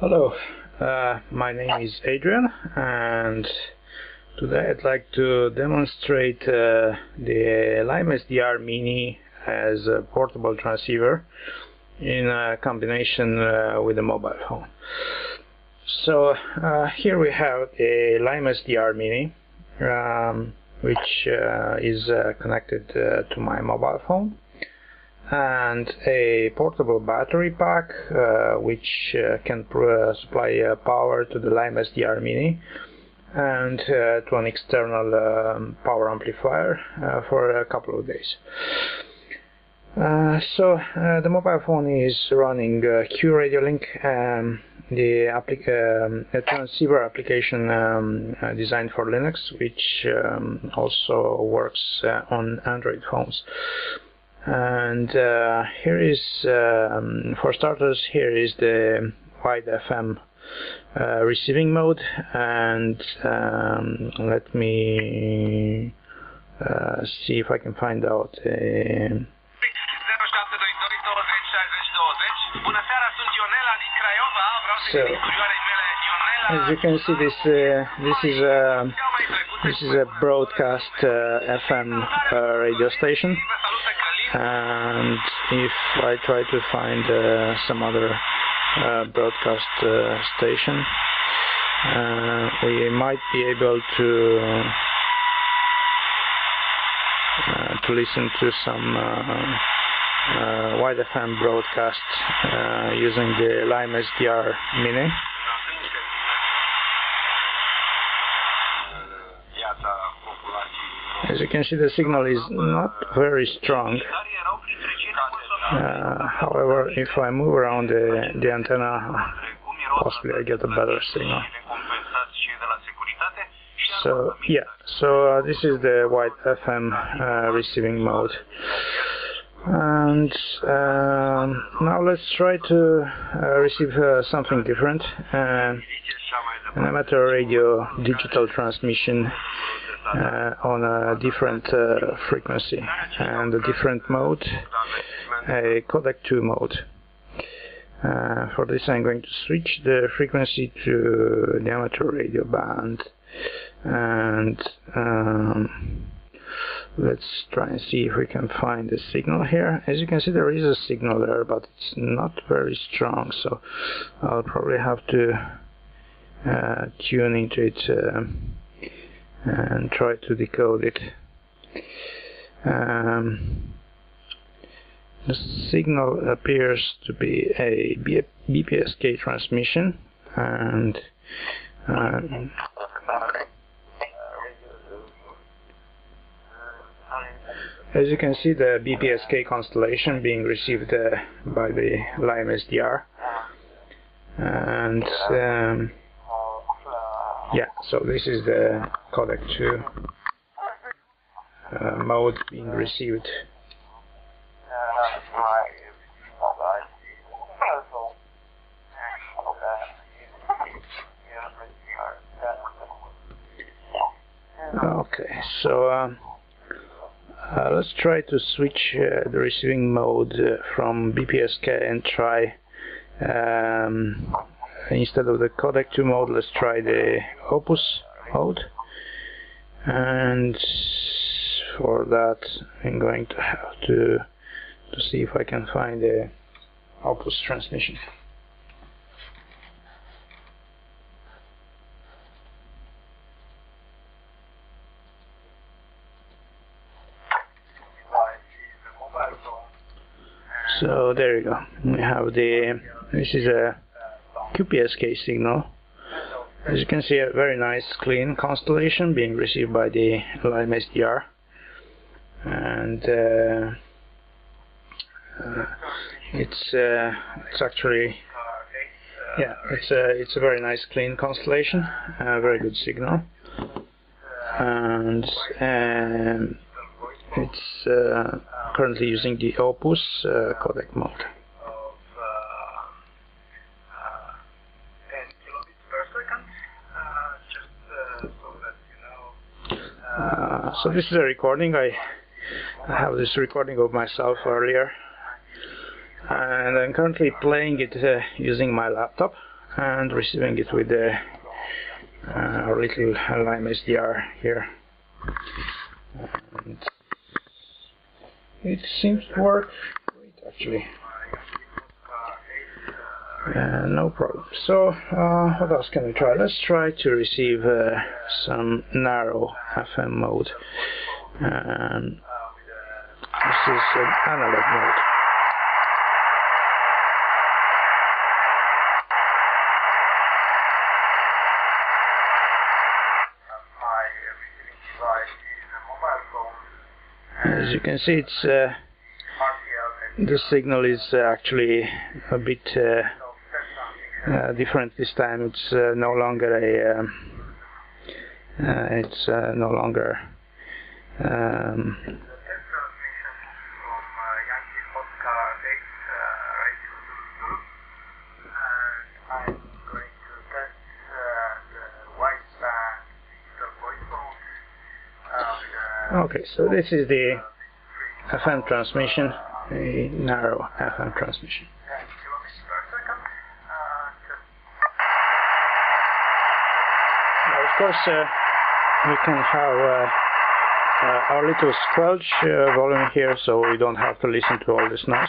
Hello, uh, my name is Adrian and today I'd like to demonstrate uh, the Lime SDR Mini as a portable transceiver in combination uh, with a mobile phone. So uh, here we have a Lime SDR Mini um, which uh, is connected to my mobile phone and a portable battery pack uh, which uh, can uh, supply power to the Lime SDR Mini and to an external um, power amplifier for a couple of days. Uh, so uh, the mobile phone is running uh, QRadioLink, um, the applic um, transceiver application um, designed for Linux, which um, also works on Android phones and uh, here is um, for starters here is the wide FM uh, receiving mode. And um, let me uh, see if I can find out so as you can see this uh, this is a this is a broadcast uh, FM uh, radio station and if I try to find uh, some other uh, broadcast uh, station uh, we might be able to uh, to listen to some uh, wide FM broadcast using the Lime SDR Mini As you can see the signal is not very strong. Uh, however, if I move around the, the antenna, possibly I get a better signal. So yeah, so uh, this is the wide FM uh, receiving mode. And um, now let's try to uh, receive uh, something different. An amateur radio digital transmission uh, on a different uh, frequency and a different mode, a codec 2 mode. Uh, for this I'm going to switch the frequency to the amateur radio band and um, let's try and see if we can find the signal here as you can see there is a signal there but it's not very strong so I'll probably have to tune into it uh, and try to decode it. Um, the signal appears to be a BPSK transmission and uh, as you can see the BPSK constellation being received uh, by the Lime SDR and um, yeah so this is the codec 2 uh, mode being received. Okay so um, uh, let's try to switch uh, the receiving mode uh, from BPSK and try um, instead of the codec 2 mode let's try the opus mode. And for that I'm going to have to to see if I can find the opus transmission. So there you go. We have the this is a QPSK signal. As you can see, a very nice clean constellation being received by the Lime SDR. And uh, uh, it's uh, it's actually yeah it's a it's a very nice clean constellation, a very good signal, and um, it's uh, currently using the Opus uh, codec mode. So this is a recording I, have this recording of myself earlier and I'm currently playing it uh, using my laptop and receiving it with the uh, little Lime SDR here. And it seems to work great actually. Uh, no problem. So, uh, what else can we try? Let's try to receive uh, some narrow FM mode. Um, this is an analog mode. As you can see, it's uh, the signal is uh, actually a bit uh, uh, different this time. It's uh, no longer a um, it's no longer um, Okay, so this is the FM transmission, a narrow FM transmission. Now, of course, uh, we can have uh, uh, our little squelch uh, volume here, so we don't have to listen to all this noise.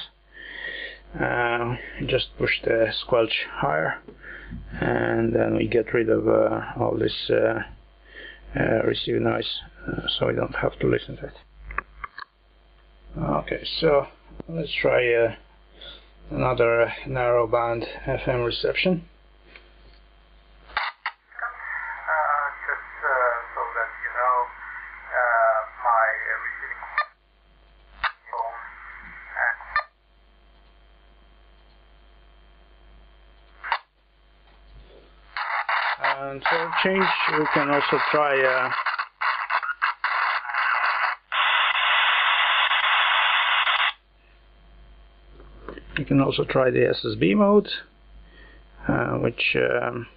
Uh, just push the squelch higher, and then we get rid of all this receive noise so we don't have to listen to it. Okay, so let's try another narrowband FM reception. And for change we can also try uh, You can also try the SSB mode, uh, which um,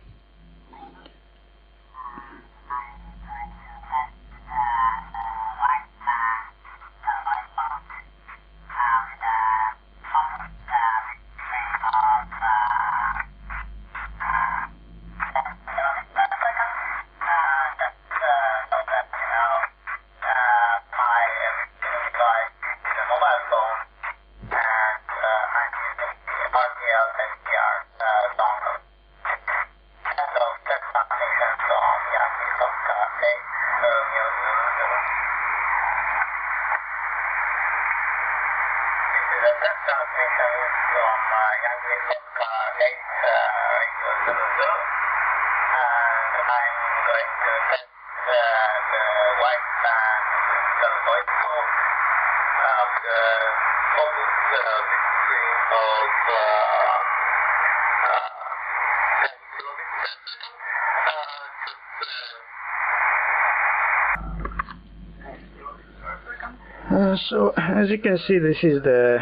Uh, so as you can see this is the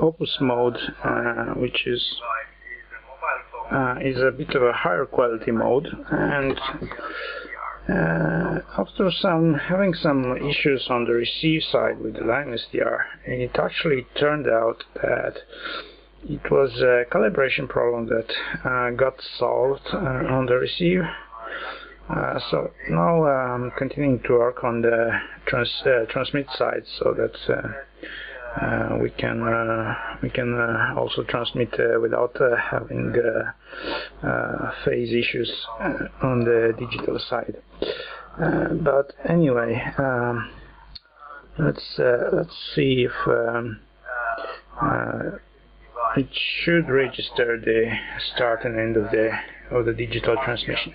opus mode uh, which is uh, is a bit of a higher quality mode and uh, after some having some issues on the receive side with the Lime SDR it actually turned out that it was a calibration problem that uh, got solved uh, on the receive. Uh, so now I'm um, continuing to work on the trans transmit side so that uh, we can uh, we can uh, also transmit uh, without having phase issues on the digital side. but anyway, um, let's let's see if um, it should register the start and end of the of the digital transmission.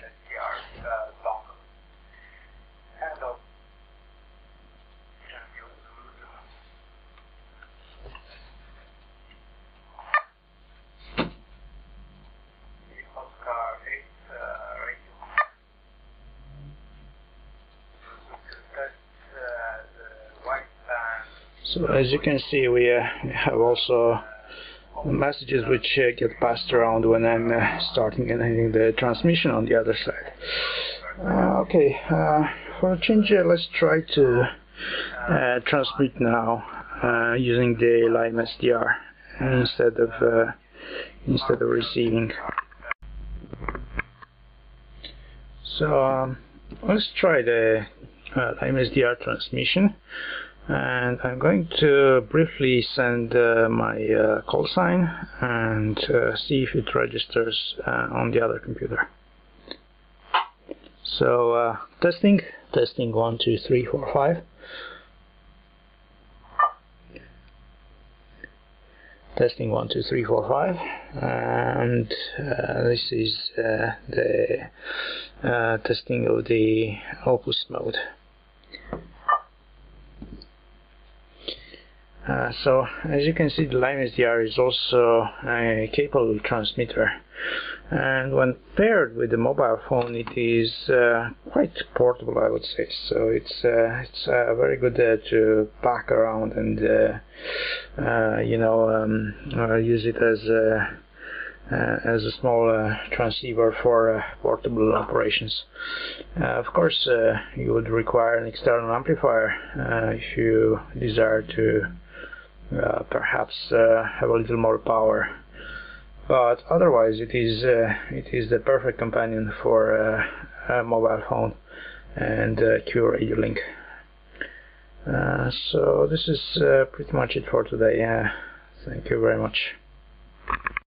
So as you can see we uh, have also messages which uh, get passed around when I'm uh, starting and ending the transmission on the other side. Uh, okay, uh, for a change uh, let's try to transmit now using the Lime SDR instead of instead of receiving. So um, let's try the uh, SDR transmission and I'm going to briefly send uh, my uh, call sign and uh, see if it registers uh, on the other computer. So uh, testing, testing one, two, three, four, five. testing one two three four five and uh, this is the testing of the opus mode uh, so as you can see the Lime SDR is also a capable transmitter and when paired with the mobile phone it is uh, quite portable I would say so it's uh, it's uh, very good uh, to pack around and uh, uh, you know um, use it as a as a small transceiver for portable operations. of course, you would require an external amplifier if you desire to perhaps have a little more power but otherwise it is uh, it is the perfect companion for uh, a mobile phone and uh, QRadioLink. Uh, so this is uh, pretty much it for today. thank you very much.